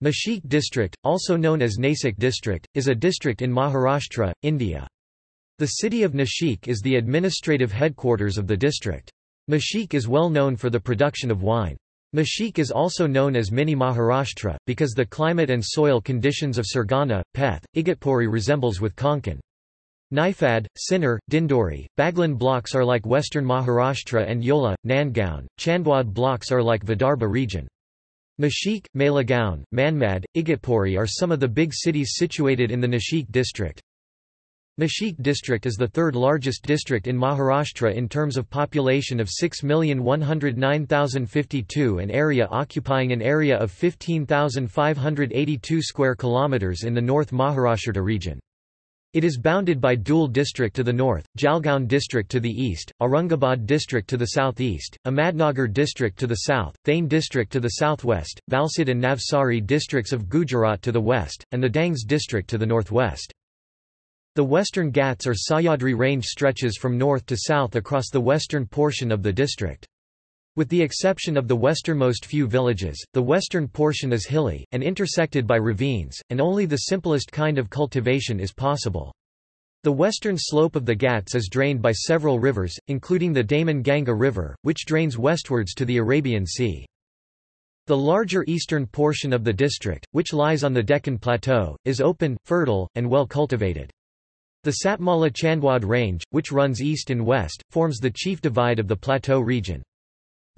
Nashik district, also known as Nasik district, is a district in Maharashtra, India. The city of Nashik is the administrative headquarters of the district. Nashik is well known for the production of wine. Nashik is also known as Mini Maharashtra, because the climate and soil conditions of Surgana, Peth, Igatpuri resembles with Konkan. Nifad, Sinnar, Dindori, Baglan blocks are like western Maharashtra and Yola, Nandgaon, Chandwad blocks are like Vidarbha region. Nashik, Malegaon, Manmad, Igatpuri are some of the big cities situated in the Nashik district. Nashik district is the third largest district in Maharashtra in terms of population of 6,109,052 and area occupying an area of 15,582 square kilometers in the North Maharashtra region. It is bounded by Dhule district to the north, Jalgaon district to the east, Aurangabad district to the southeast, Ahmadnagar district to the south, Thane district to the southwest, Valsad and Navsari districts of Gujarat to the west, and the Dangs district to the northwest. The western Ghats or Sahyadri range stretches from north to south across the western portion of the district. With the exception of the westernmost few villages, the western portion is hilly, and intersected by ravines, and only the simplest kind of cultivation is possible. The western slope of the Ghats is drained by several rivers, including the Daman Ganga River, which drains westwards to the Arabian Sea. The larger eastern portion of the district, which lies on the Deccan Plateau, is open, fertile, and well cultivated. The Satmala Chandwad Range, which runs east and west, forms the chief divide of the plateau region.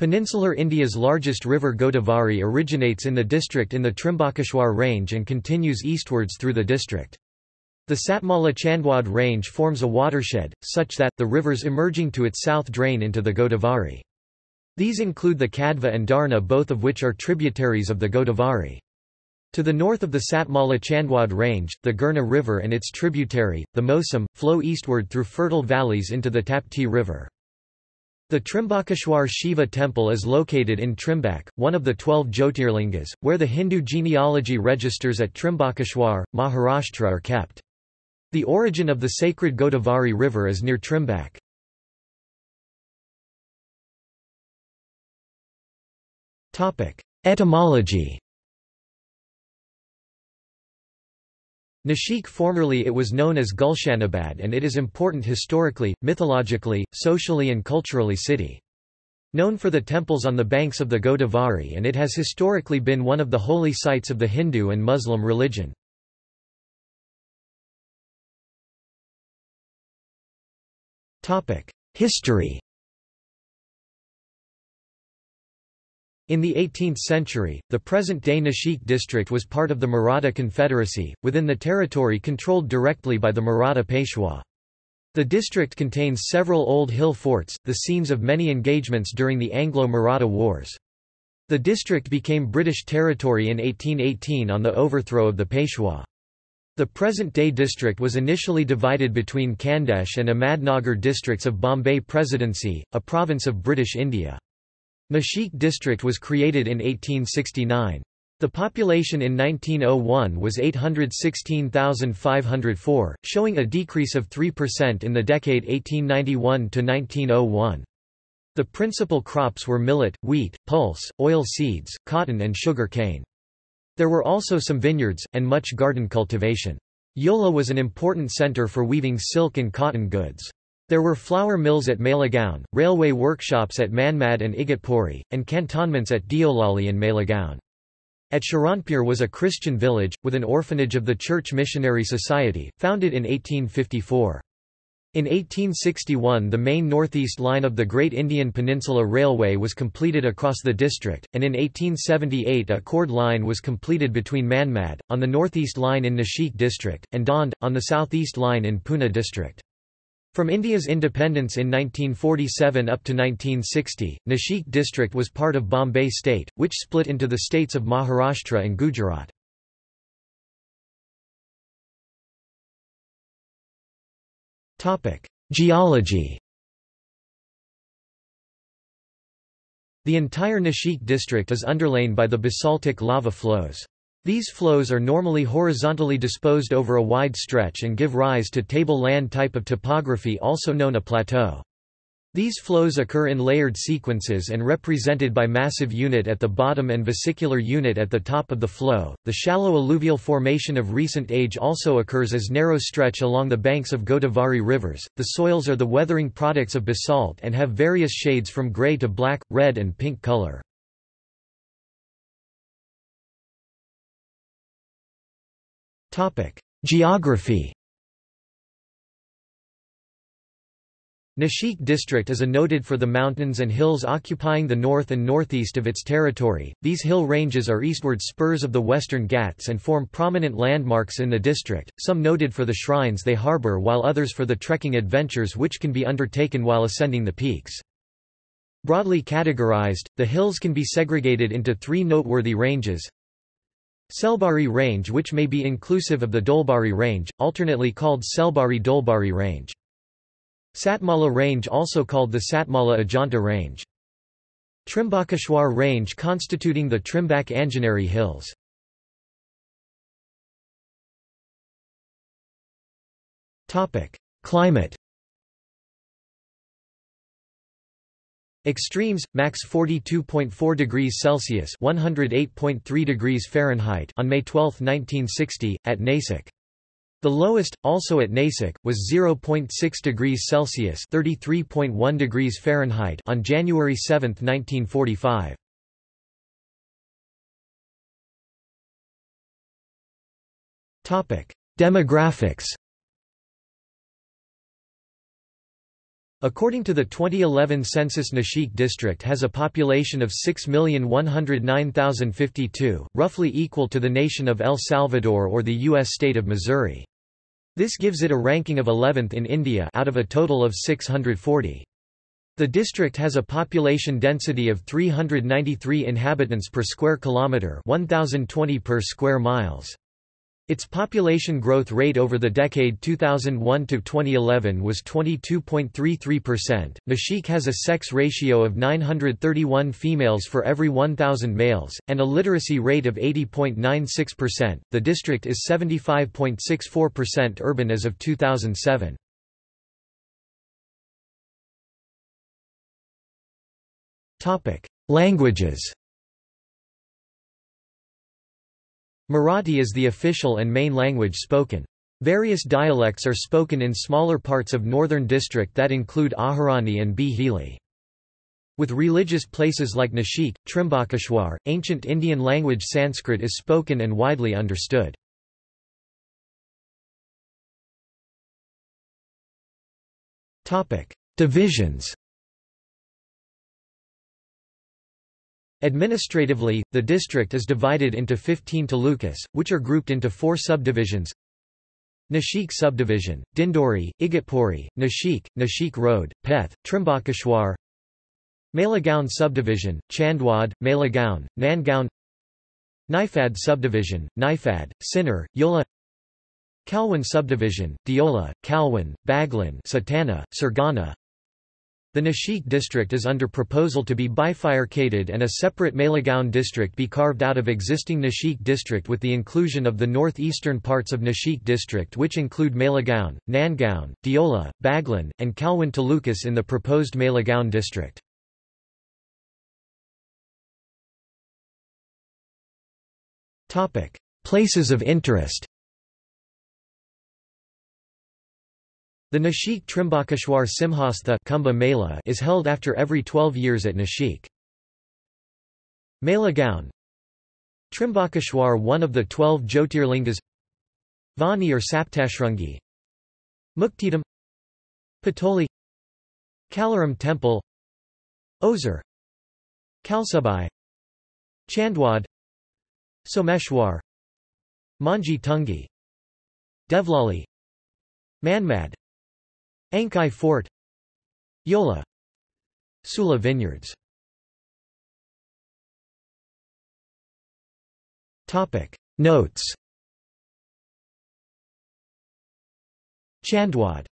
Peninsular India's largest river Godavari originates in the district in the Trimbakeshwar range and continues eastwards through the district. The Satmala Chandwad range forms a watershed, such that, the rivers emerging to its south drain into the Godavari. These include the Kadva and Darna both of which are tributaries of the Godavari. To the north of the Satmala Chandwad range, the Girna River and its tributary, the Mosam, flow eastward through fertile valleys into the Tapti River. The Trimbakeshwar Shiva temple is located in Trimbak, one of the twelve Jyotirlingas, where the Hindu genealogy registers at Trimbakeshwar, Maharashtra are kept. The origin of the sacred Godavari river is near Trimbak. Etymology Nashik formerly it was known as Gulshanabad and it is important historically, mythologically, socially and culturally city. Known for the temples on the banks of the Godavari and it has historically been one of the holy sites of the Hindu and Muslim religion. History In the 18th century, the present-day Nashik district was part of the Maratha Confederacy, within the territory controlled directly by the Maratha Peshwa. The district contains several old hill forts, the scenes of many engagements during the Anglo-Maratha Wars. The district became British territory in 1818 on the overthrow of the Peshwa. The present-day district was initially divided between Khandesh and Ahmadnagar districts of Bombay Presidency, a province of British India. Nashik district was created in 1869. The population in 1901 was 816,504, showing a decrease of 3% in the decade 1891 to 1901. The principal crops were millet, wheat, pulse, oil seeds, cotton and sugar cane. There were also some vineyards, and much garden cultivation. Yola was an important center for weaving silk and cotton goods. There were flour mills at Malegaon, railway workshops at Manmad and Igatpuri, and cantonments at Deolali and Malegaon. At Sharanpur was a Christian village, with an orphanage of the Church Missionary Society, founded in 1854. In 1861 the main northeast line of the Great Indian Peninsula Railway was completed across the district, and in 1878 a chord line was completed between Manmad, on the northeast line in Nashik district, and Daund, on the southeast line in Pune district. From India's independence in 1947 up to 1960, Nashik district was part of Bombay state, which split into the states of Maharashtra and Gujarat. Geology The entire Nashik district is underlain by the basaltic lava flows. These flows are normally horizontally disposed over a wide stretch and give rise to table land type of topography also known a plateau. These flows occur in layered sequences and represented by massive unit at the bottom and vesicular unit at the top of the flow. The shallow alluvial formation of recent age also occurs as narrow stretch along the banks of Godavari rivers. The soils are the weathering products of basalt and have various shades from gray to black, red and pink color. Geography Nashik district is a noted for the mountains and hills occupying the north and northeast of its territory. These hill ranges are eastward spurs of the Western Ghats and form prominent landmarks in the district, some noted for the shrines they harbor while others for the trekking adventures which can be undertaken while ascending the peaks. Broadly categorized, the hills can be segregated into three noteworthy ranges. Selbari Range which may be inclusive of the Dolbari Range, alternately called Selbari-Dolbari Range. Satmala Range also called the Satmala Ajanta Range. Trimbakeshwar Range constituting the Trimbak Anjaneri Hills. Climate Extremes max 42.4 degrees Celsius, 108.3 degrees Fahrenheit on May 12, 1960 at Nasik. The lowest, also at Nasik, was 0.6 degrees Celsius (33.1 degrees Fahrenheit) on January 7, 1945. Topic: Demographics. According to the 2011 census Nashik district has a population of 6,109,052, roughly equal to the nation of El Salvador or the U.S. state of Missouri. This gives it a ranking of 11th in India out of a total of 640. The district has a population density of 393 inhabitants per square kilometre 1020 per square miles. Its population growth rate over the decade 2001 to 2011 was 22.33%. Nashik has a sex ratio of 931 females for every 1000 males and a literacy rate of 80.96%. The district is 75.64% urban as of 2007. Topic: Languages Marathi is the official and main language spoken. Various dialects are spoken in smaller parts of northern district that include Ahirani and Bhili. With religious places like Nashik, Trimbakeshwar, ancient Indian language Sanskrit is spoken and widely understood. Divisions Administratively, the district is divided into 15 talukas, which are grouped into four subdivisions. Nashik subdivision, Dindori, Igatpuri, Nashik, Nashik Road, Peth, Trimbakeshwar. Malegaon subdivision, Chandwad, Malegaon, Nandgaon. Nifad subdivision, Nifad, Sinnar, Yola. Kalwan subdivision, Deola, Kalwan, Baglan Satana, Surgana the Nashik district is under proposal to be bifurcated and a separate Malegaon district be carved out of existing Nashik district with the inclusion of the northeastern parts of Nashik district which include Malegaon, Nandgaon, Deola, Baglan, and Kalwan Talukas in the proposed Malegaon district. Places of interest The Nashik Trimbakeshwar Simhastha Kumbh Mela is held after every 12 years at Nashik. Malegaon Trimbakeshwar one of the 12 Jyotirlingas. Vani or Saptashrungi. Muktidham Patoli. Kalaram Temple. Ozar Kalsubai Chandwad. Someshwar. Mangi Tungi. Deolali. Manmad Ankai Fort. Yola. Sula Vineyards. Notes. Chandwad